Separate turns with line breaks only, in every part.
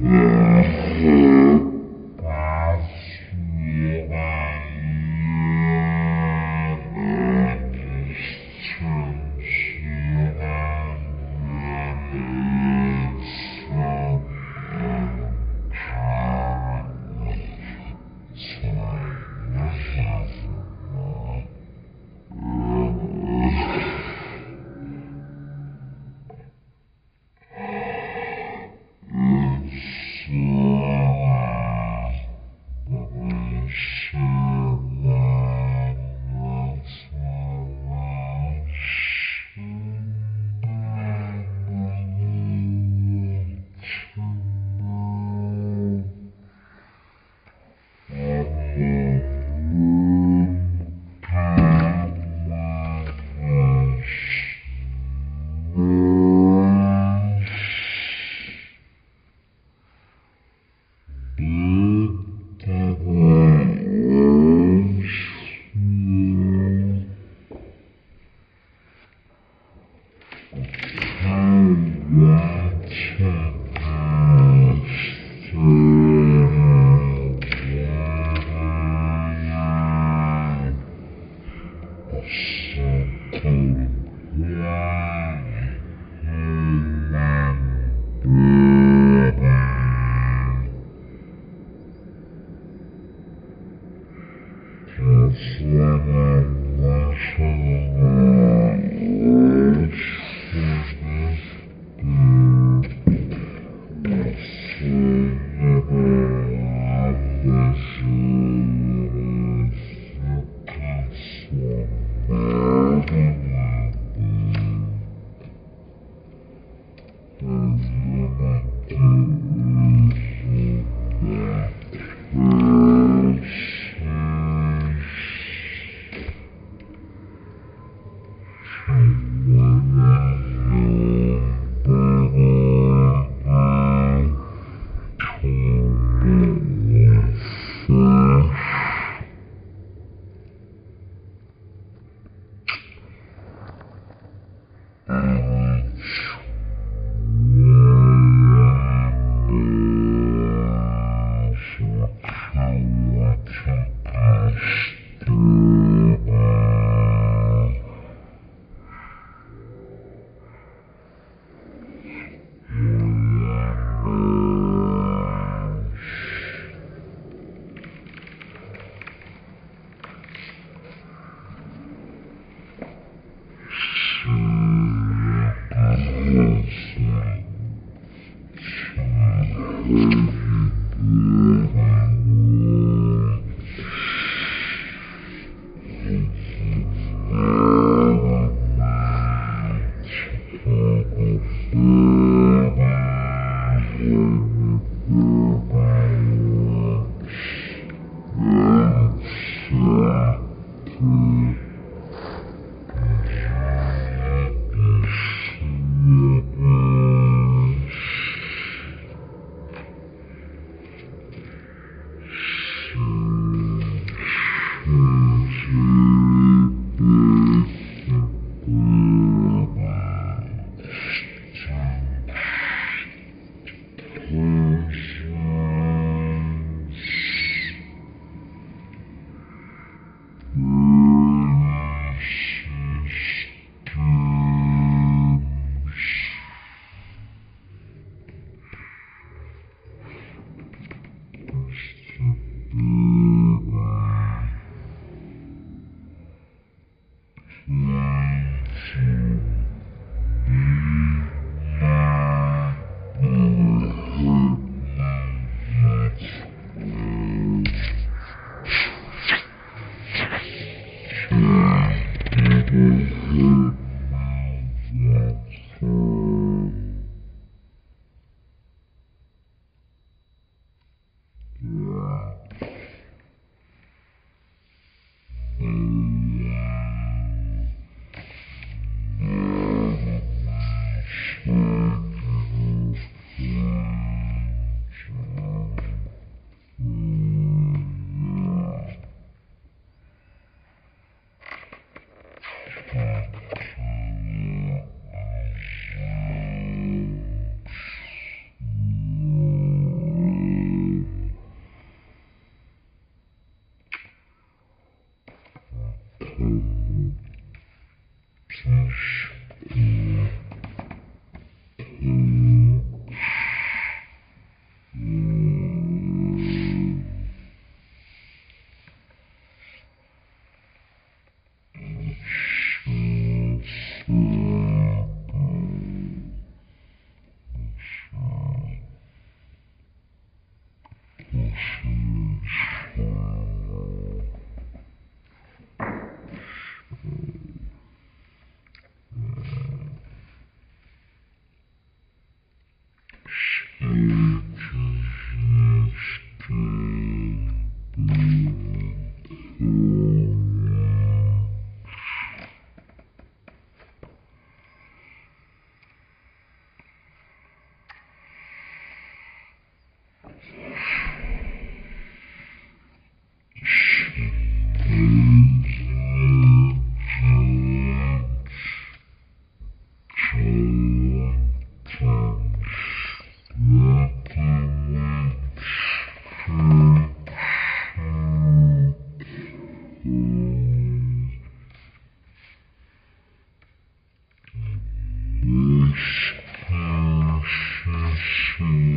Thank Mm-hmm. Hmm.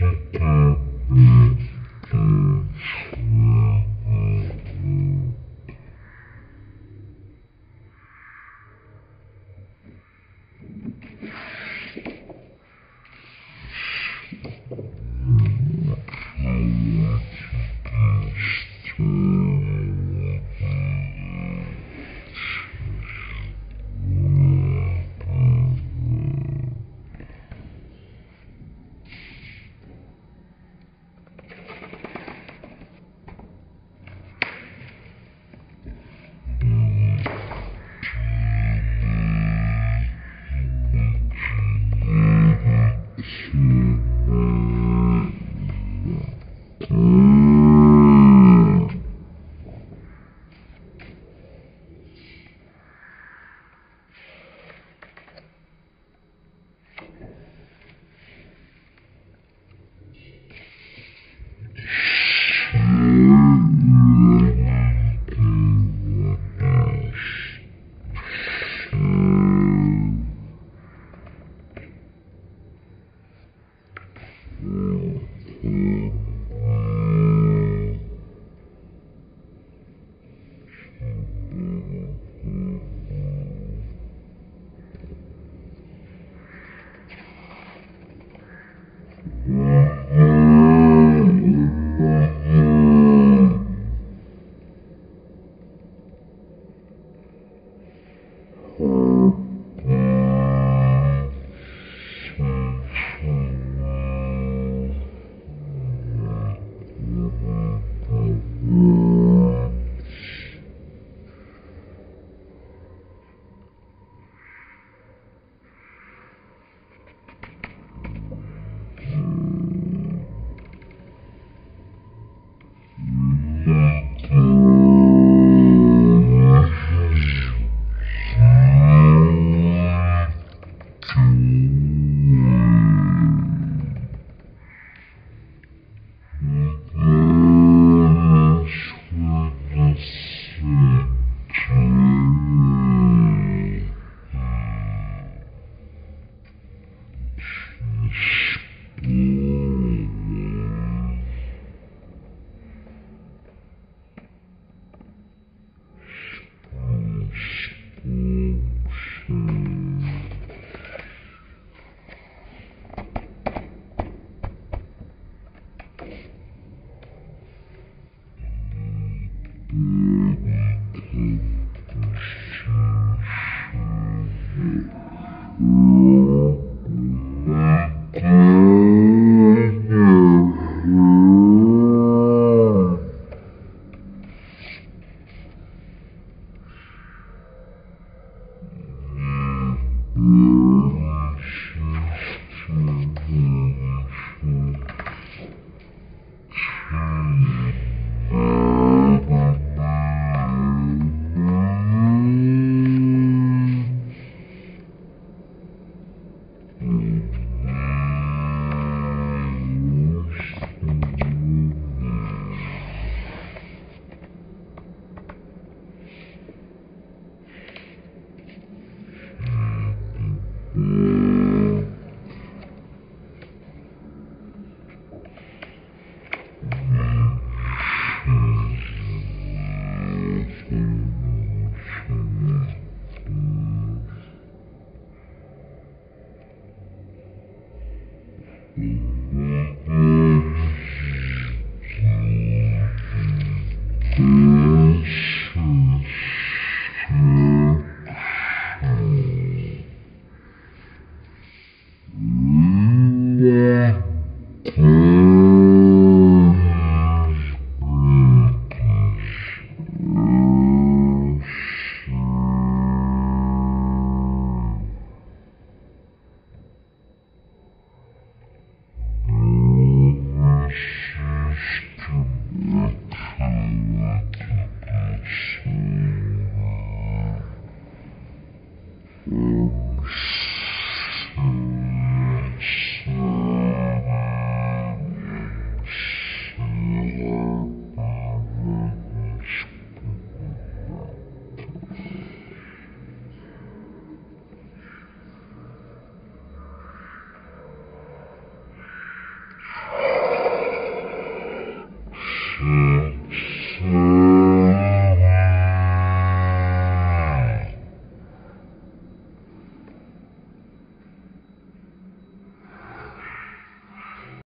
Mm-hmm. me.